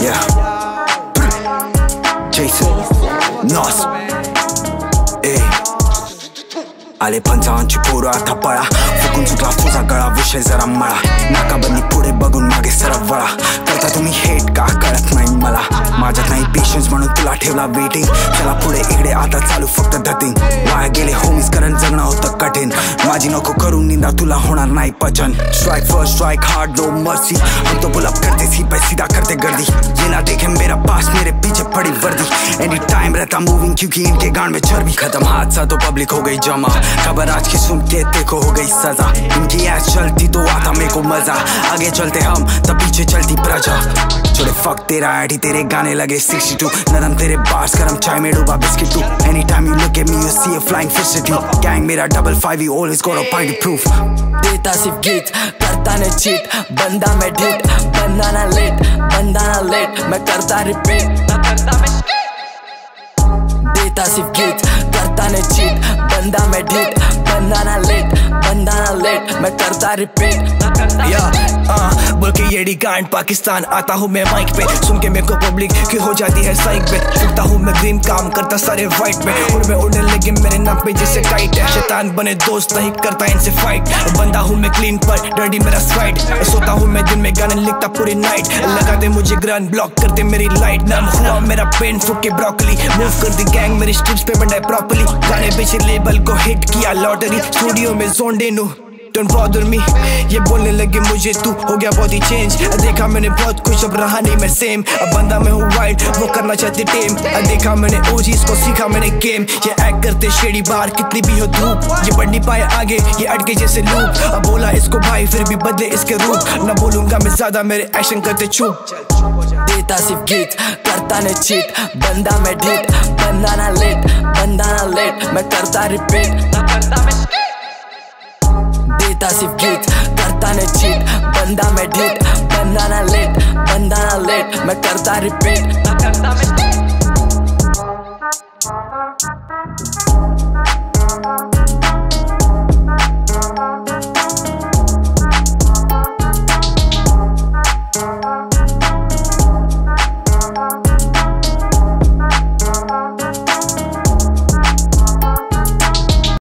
Yeah. Jason. Nos. Ey. आले पंचांची पोरं आता पळा फुकून चुकला तुझा गळा विषय जरा मळा नाकाबंदी पुढे बघून मागे सरळ वळा करता तुम्ही हेट patience म्हणून तुला ठेवला चला पुढे इकडे, आता चालू फक्त धतिंग वाया गेले होमीज कारण जगणं होतं कठीण. माझी नको करून निंदा तुला होणार नाही पचन. Strike first strike hard no mercy हम तो पुल करते सी पे सीधा करते गर्दी. ये ना देखे मेरा पास, मेरे पीछे पड़ी वर्दी. एनी टाइम रहता मूविंग क्योंकि इनके गांड में चर्बी. खत्म हादसा तो पब्लिक हो गई जमा. खबर आज की सुन के देखो हो गई सजा. इनकी ऐस चलती तो आता मेरे को मज़ा. आगे चलते हम, तब पीछे चलती प्रजा. छोड़े फक तेरा आईडी तेरे गाने लगे 62 नरम तेरे बार्स गरम चाय में डूबा बिस्किट तू any time you look at me you see a flying fish city gang मेरा double five you always got a point proof देता सिर्फ़ गीत करता ने चीट बंदा मैं ढीट बंदा ना लेट बंदा ना लेट मैं करता रिपीट देता सिर्फ़ गीत करता ने चीट बंदा मैं ढीट बंदा ना लेट बंदा ना लेट मैं करता रिपीट या आ, बोल के येडी कांड पाकिस्तान। आता हूँ मैं माइक पे। सुन के मेरे को पब्लिक की हो जाती है साइक पे उठता हूँ मैं ग्रीन काम करता सारे वाइट में। उड़ में उड़ने लगे मेरे नाम पे जैसे काइट है। शैतान बने दोस्त नहीं करता इनसे फाइट बंदा हूँ मैं क्लीन पर डर्टी मेरा स्ट्राइड सोता हूँ मैं दिन में गाने लिखता पूरी नाइट लगा दे मुझे ग्रैंड ब्लॉक करते मेरी लाइट नाम हुआ मेरा पेन फूक के ब्रोकली मूव कर दी गैंग मेरी स्ट्रिप्स पे बनाए प्रॉपर्ली गाने बेचे लेबल को हिट किया लॉटरी स्टूडियो में जोन डेनू Don't bother me. ये बोलने लगे मुझे तू हो गया बहुत ही चेंज देखा मैंने बहुत कुछ, अब रहा नहीं मैं सेम अब बंदा मैं हूँ वाइट वो करना चाहती टेम देखा मैंने ओजीज को सीखा मैंने गेम ये एक्ट करते शेडी बार, कितनी भी हो धूप ये बढ़ नहीं पाए आगे, ये अटके जैसे लूप अब बोला इसको भाई, फिर भी बदले इसके रूप ना बोलूँगा मैं ज़्यादा, मेरे एक्शन करते चुप। देता सिर्फ़ गीत, करता ने चीट बंदा मैं ढीट बंदा ना लेट बंदा ना लेट मैं करता रिपीट देता सिर्फ़ गीत, करता ने चीट बंदा मैं ढीट बंदा ना लेट बंदा ना लेट मैं करता रिपीट